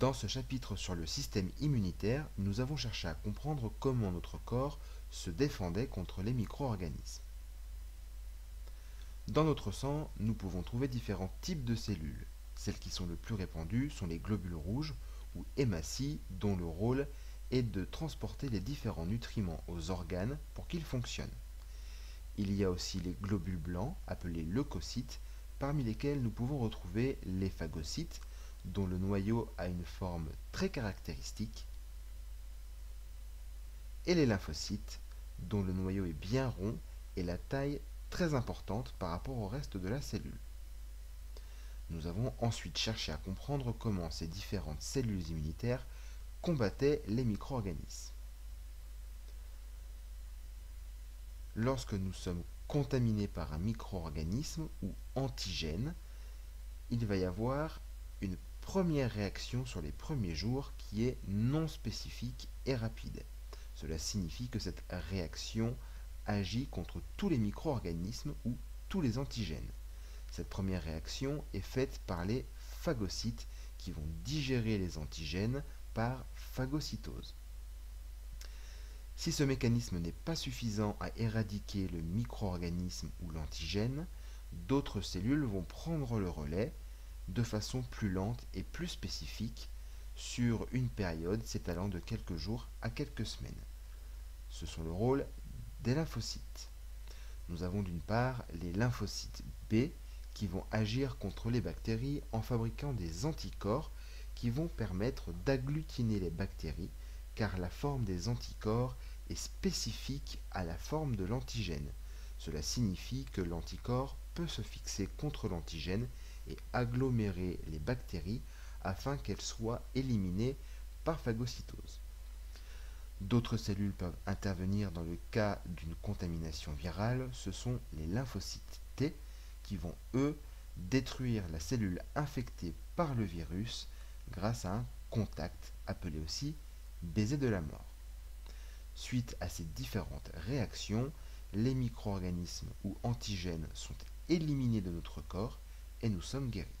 Dans ce chapitre sur le système immunitaire, nous avons cherché à comprendre comment notre corps se défendait contre les micro-organismes. Dans notre sang, nous pouvons trouver différents types de cellules. Celles qui sont le plus répandues sont les globules rouges ou hématies dont le rôle est de transporter les différents nutriments aux organes pour qu'ils fonctionnent. Il y a aussi les globules blancs appelés leucocytes parmi lesquels nous pouvons retrouver les phagocytes dont le noyau a une forme très caractéristique et les lymphocytes dont le noyau est bien rond et la taille très importante par rapport au reste de la cellule. Nous avons ensuite cherché à comprendre comment ces différentes cellules immunitaires combattaient les micro-organismes. Lorsque nous sommes contaminés par un micro-organisme ou antigène, il va y avoir une première réaction sur les premiers jours qui est non spécifique et rapide. Cela signifie que cette réaction agit contre tous les micro-organismes ou tous les antigènes. Cette première réaction est faite par les phagocytes qui vont digérer les antigènes par phagocytose. Si ce mécanisme n'est pas suffisant à éradiquer le micro-organisme ou l'antigène, d'autres cellules vont prendre le relais de façon plus lente et plus spécifique sur une période s'étalant de quelques jours à quelques semaines. Ce sont le rôle des lymphocytes. Nous avons d'une part les lymphocytes B qui vont agir contre les bactéries en fabriquant des anticorps qui vont permettre d'agglutiner les bactéries car la forme des anticorps est spécifique à la forme de l'antigène. Cela signifie que l'anticorps peut se fixer contre l'antigène et agglomérer les bactéries afin qu'elles soient éliminées par phagocytose. D'autres cellules peuvent intervenir dans le cas d'une contamination virale, ce sont les lymphocytes T qui vont, eux, détruire la cellule infectée par le virus grâce à un contact, appelé aussi baiser de la mort. Suite à ces différentes réactions, les micro-organismes ou antigènes sont éliminés de notre corps et nous sommes guéris.